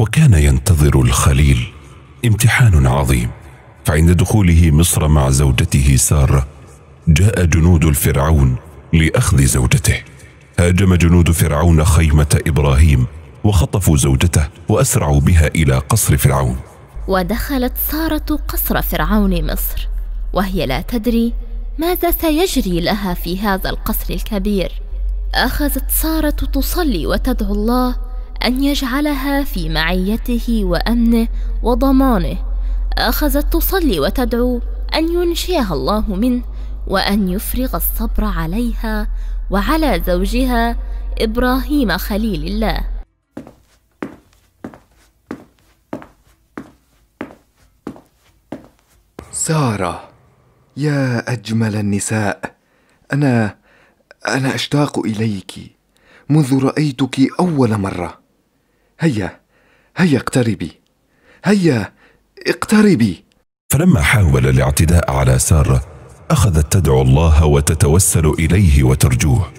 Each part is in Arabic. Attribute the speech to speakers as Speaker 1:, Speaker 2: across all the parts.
Speaker 1: وكان ينتظر الخليل امتحان عظيم. فعند دخوله مصر مع زوجته سارة جاء جنود الفرعون لأخذ زوجته. هاجم جنود فرعون خيمة إبراهيم وخطفوا زوجته وأسرعوا بها إلى قصر فرعون.
Speaker 2: ودخلت سارة قصر فرعون مصر وهي لا تدري ماذا سيجري لها في هذا القصر الكبير. أخذت سارة تصلي وتدعو الله أن يجعلها في معيته وأمنه وضمانه. أخذت تصلي وتدعو أن ينشيها الله منه وأن يفرغ الصبر عليها وعلى زوجها إبراهيم خليل الله.
Speaker 3: سارة يا أجمل النساء أنا أنا أشتاق إليك. منذ رأيتك أول مرة. هيا هيا اقتربي. هيا اقتربي.
Speaker 1: فلما حاول الاعتداء على سارة أخذت تدعو الله وتتوسل إليه وترجوه.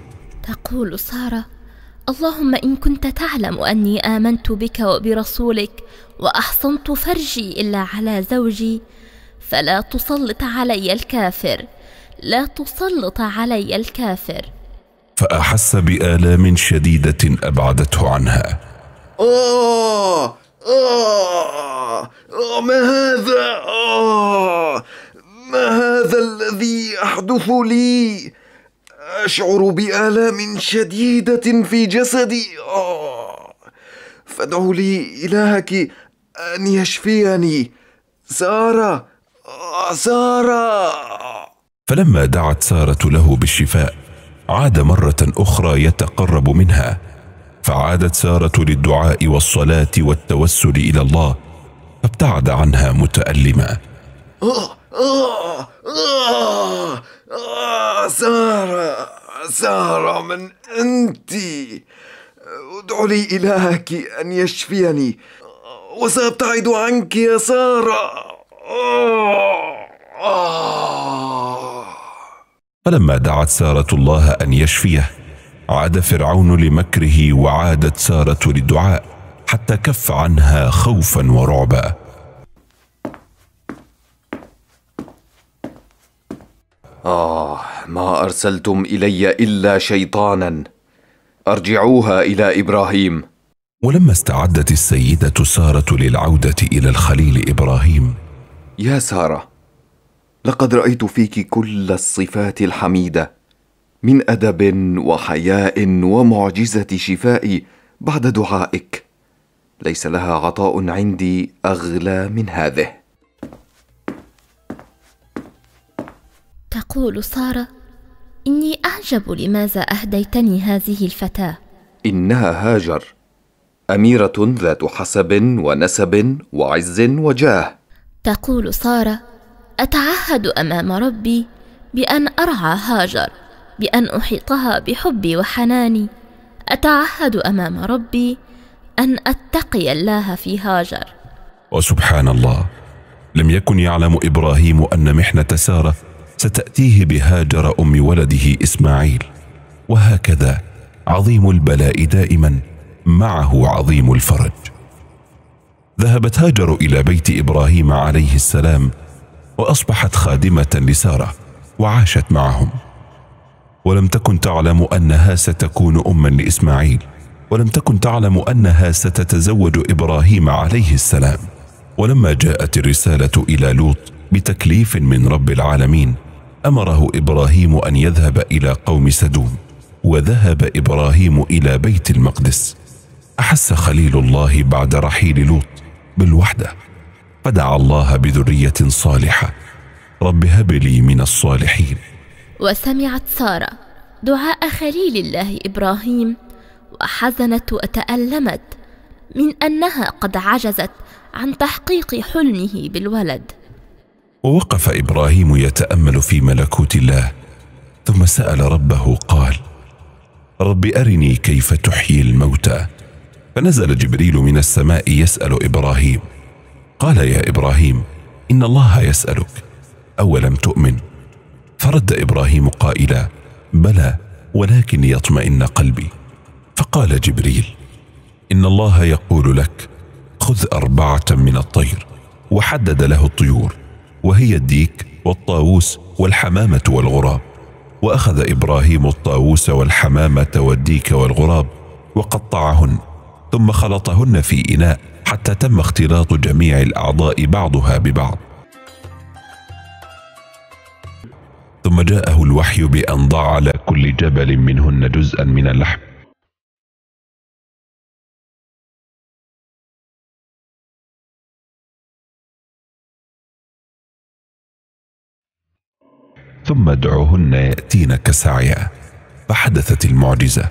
Speaker 2: تقول سارة اللهم إن كنت تعلم أني آمنت بك وبرسولك وأحصنت فرجي إلا على زوجي فلا تسلط علي الكافر. لا تسلط علي الكافر.
Speaker 1: فأحس بآلام شديدة أبعدته عنها.
Speaker 3: آه آه آه ما هذا؟ آه ما هذا الذي يحدث لي؟ أشعر بآلام شديدة في جسدي. آه فادعوا لي إلهك أن يشفيني. سارة آه سارة.
Speaker 1: فلما دعت سارة له بالشفاء عاد مرة أخرى يتقرب منها. فعادت سارة للدعاء والصلاة والتوسل إلى الله فابتعد عنها متألما.
Speaker 3: آه سارة سارة من أنت؟ ادع لي إلهك أن يشفيني وسأبتعد عنك يا سارة. آه
Speaker 1: فلما دعت سارة الله أن يشفيه عاد فرعون لمكره وعادت سارة للدعاء حتى كف عنها خوفا ورعبا.
Speaker 3: آه ما أرسلتم إلي إلا شيطانا. أرجعوها إلى إبراهيم.
Speaker 1: ولما استعدت السيدة سارة للعودة إلى الخليل إبراهيم.
Speaker 3: يا سارة لقد رأيت فيك كل الصفات الحميدة. من أدب وحياء ومعجزة شفاء بعد دعائك. ليس لها عطاء عندي أغلى من هذه.
Speaker 2: تقول سارة إني أعجب لماذا أهديتني هذه الفتاة.
Speaker 3: إنها هاجر أميرة ذات حسب ونسب وعز وجاه.
Speaker 2: تقول سارة أتعهد أمام ربي بأن أرعى هاجر. بأن أحيطها بحبي وحناني. أتعهد أمام ربي أن أتقي الله في هاجر.
Speaker 1: وسبحان الله لم يكن يعلم إبراهيم أن محنة سارة ستأتيه بهاجر أم ولده إسماعيل. وهكذا عظيم البلاء دائما معه عظيم الفرج. ذهبت هاجر إلى بيت إبراهيم عليه السلام وأصبحت خادمة لسارة وعاشت معهم. ولم تكن تعلم أنها ستكون أما لإسماعيل ولم تكن تعلم أنها ستتزوج إبراهيم عليه السلام. ولما جاءت الرسالة إلى لوط بتكليف من رب العالمين أمره إبراهيم أن يذهب إلى قوم سدوم وذهب إبراهيم إلى بيت المقدس. أحس خليل الله بعد رحيل لوط بالوحدة. فدعا الله بذرية صالحة رب هب لي من الصالحين.
Speaker 2: وسمعت سارة دعاء خليل الله إبراهيم وحزنت وتألمت من أنها قد عجزت عن تحقيق حلمه بالولد.
Speaker 1: ووقف إبراهيم يتأمل في ملكوت الله ثم سأل ربه قال رب أرني كيف تحيي الموتى؟ فنزل جبريل من السماء يسأل إبراهيم. قال يا إبراهيم إن الله يسألك أولم تؤمن؟ فرد إبراهيم قائلا بلى ولكن ليطمئن قلبي. فقال جبريل إن الله يقول لك أربعة من الطير وحدد له الطيور وهي الديك والطاووس والحمامة والغراب وأخذ إبراهيم الطاووس والحمامة والديك والغراب وقطعهن ثم خلطهن في إناء حتى تم اختلاط جميع الأعضاء بعضها ببعض. ثم جاءه الوحي بأن ضع على كل جبل منهن جزءا من اللحم. ثم ادعهن ياتينك سعيا فحدثت المعجزة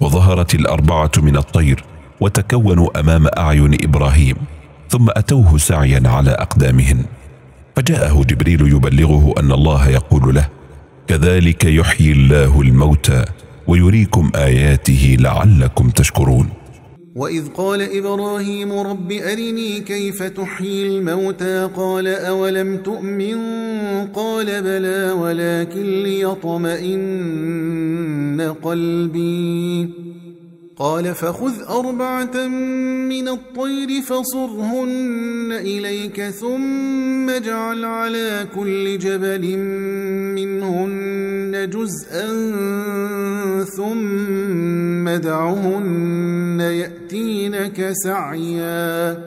Speaker 1: وظهرت الأربعة من الطير وتكونوا أمام أعين إبراهيم ثم أتوه سعيا على أقدامهن. فجاءه جبريل يبلغه أن الله يقول له كذلك يحيي الله الموتى ويريكم آياته لعلكم تشكرون.
Speaker 4: وإذ قال إبراهيم رب أرني كيف تحيي الموتى؟ قال أولم تؤمن؟ قال بلى ولكن ليطمئن قلبي. قال فخذ أربعة من الطير فصرهن إليك ثم اجعل على كل جبل منهن جزءا ثم دعهن يأتينك سعيا.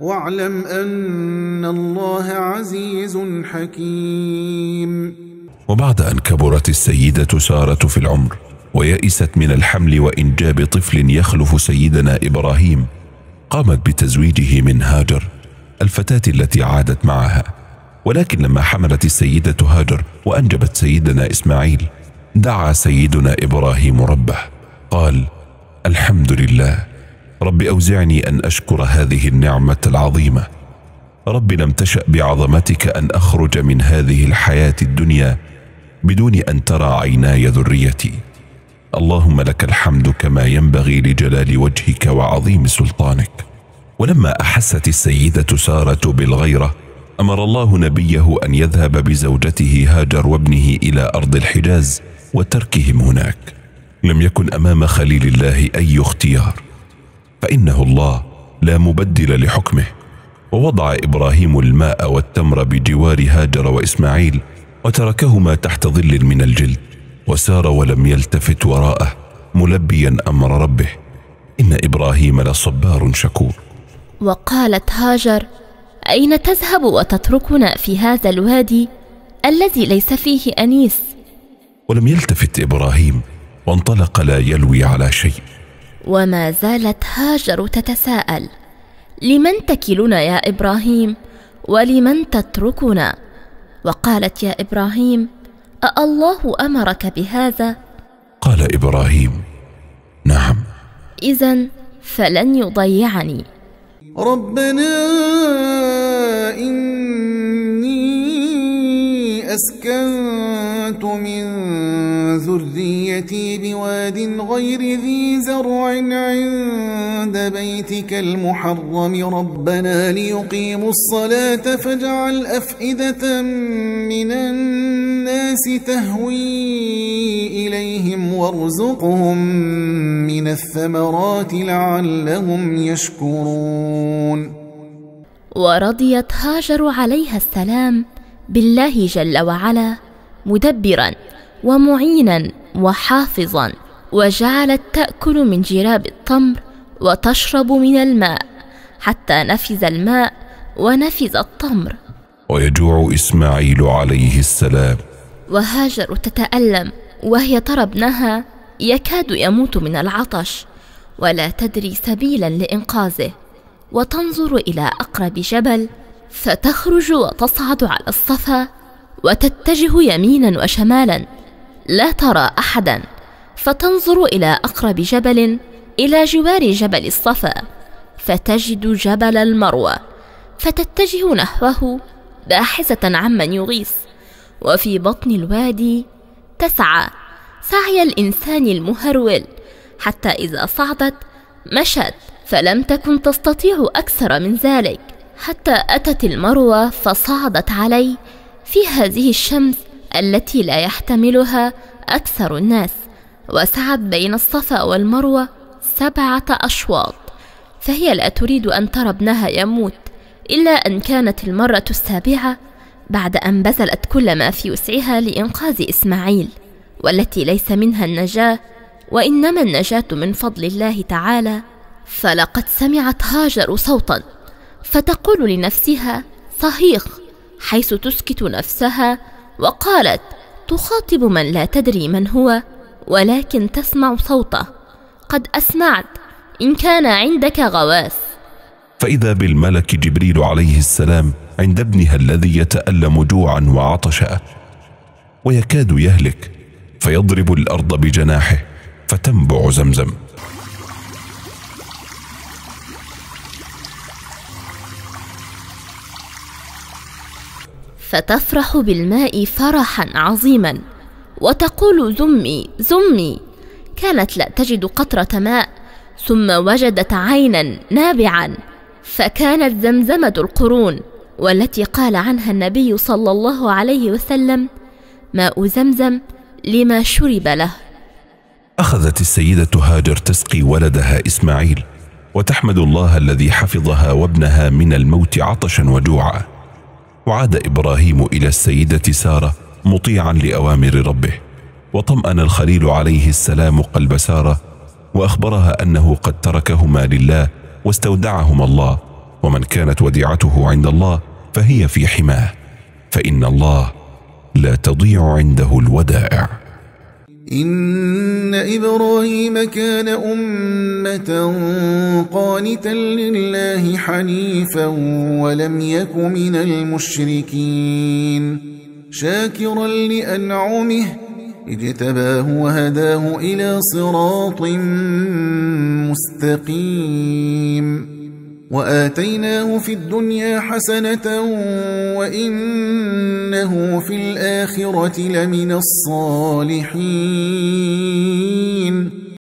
Speaker 4: واعلم أن الله عزيز حكيم.
Speaker 1: وبعد أن كبرت السيدة سارة في العمر ويئست من الحمل وإنجاب طفل يخلف سيدنا إبراهيم قامت بتزويجه من هاجر الفتاة التي عادت معها. ولكن لما حملت السيدة هاجر وأنجبت سيدنا إسماعيل دعا سيدنا إبراهيم ربه. قال الحمد لله. رب أوزعني أن أشكر هذه النعمة العظيمة. رب لم تشأ بعظمتك أن أخرج من هذه الحياة الدنيا بدون أن ترى عيناي ذريتي. اللهم لك الحمد كما ينبغي لجلال وجهك وعظيم سلطانك. ولما أحست السيدة سارة بالغيرة أمر الله نبيه أن يذهب بزوجته هاجر وابنه إلى أرض الحجاز وتركهم هناك. لم يكن أمام خليل الله أي اختيار. فإنه الله لا مبدل لحكمه. ووضع إبراهيم الماء والتمر بجوار هاجر وإسماعيل وتركهما تحت ظل من الجلد. وسار ولم يلتفت وراءه ملبيا أمر ربه إن إبراهيم لصبار شكور.
Speaker 2: وقالت هاجر أين تذهب وتتركنا في هذا الوادي الذي ليس فيه أنيس؟
Speaker 1: ولم يلتفت إبراهيم وانطلق لا يلوي على شيء.
Speaker 2: وما زالت هاجر تتساءل لمن تكلنا يا إبراهيم ولمن تتركنا؟ وقالت يا إبراهيم أالله أمرك بهذا؟
Speaker 1: قال إبراهيم: نعم.
Speaker 2: إذا فلن يضيعني.
Speaker 4: ربنا إني أسكنت من ذريتي بواد غير ذي زرع عند بيتك المحرم ربنا ليقيموا الصلاة فاجعل أفئدة من الناس تهوي إليهم وارزقهم من الثمرات لعلهم يشكرون
Speaker 2: ورضيت هاجر عليها السلام بالله جل وعلا مدبرا ومعينا وحافظا وجعلت تاكل من جراب التمر وتشرب من الماء حتى نفذ الماء ونفذ التمر.
Speaker 1: ويجوع إسماعيل عليه السلام.
Speaker 2: وهاجر تتألم وهي ترى ابنها يكاد يموت من العطش ولا تدري سبيلا لإنقاذه. وتنظر إلى أقرب جبل فتخرج وتصعد على الصفا وتتجه يمينا وشمالا لا ترى أحدا فتنظر إلى أقرب جبل إلى جوار جبل الصفا فتجد جبل المروة فتتجه نحوه باحثة عمن يغيث وفي بطن الوادي تسعى سعي الإنسان المهرول حتى إذا صعدت مشت فلم تكن تستطيع أكثر من ذلك حتى أتت المروة فصعدت عليه في هذه الشمس التي لا يحتملها أكثر الناس وسعت بين الصفا والمروة سبعة أشواط فهي لا تريد أن ترى ابنها يموت إلا أن كانت المرة السابعة بعد أن بذلت كل ما في وسعها لإنقاذ إسماعيل والتي ليس منها النجاة وإنما النجاة من فضل الله تعالى فلقد سمعت هاجر صوتا فتقول لنفسها صهيخ حيث تسكت نفسها وقالت تخاطب من لا تدري من هو ولكن تسمع صوته. قد أسمعت إن كان عندك غواس.
Speaker 1: فإذا بالملك جبريل عليه السلام عند ابنها الذي يتألم جوعا وعطشا ويكاد يهلك فيضرب الأرض بجناحه فتنبع زمزم.
Speaker 2: فتفرح بالماء فرحا عظيما. وتقول زمي زمي كانت لا تجد قطرة ماء ثم وجدت عينا نابعا فكانت زمزمه القرون والتي قال عنها النبي صلى الله عليه وسلم ماء زمزم لما شرب له.
Speaker 1: أخذت السيدة هاجر تسقي ولدها إسماعيل وتحمد الله الذي حفظها وابنها من الموت عطشا وجوعا. وعاد إبراهيم إلى السيدة سارة مطيعا لأوامر ربه وطمأن الخليل عليه السلام قلب سارة وأخبرها أنه قد تركهما لله واستودعهما الله ومن كانت وديعته عند الله فهي في حماه فإن الله لا تضيع عنده الودائع.
Speaker 4: إن إبراهيم كان أمة قانتا لله حنيفا ولم يك من المشركين. شاكرا لأنعمه اجتباه وهداه إلى صراط مستقيم. وآتيناه في الدنيا حسنة وإنه في الآخرة لمن الصالحين.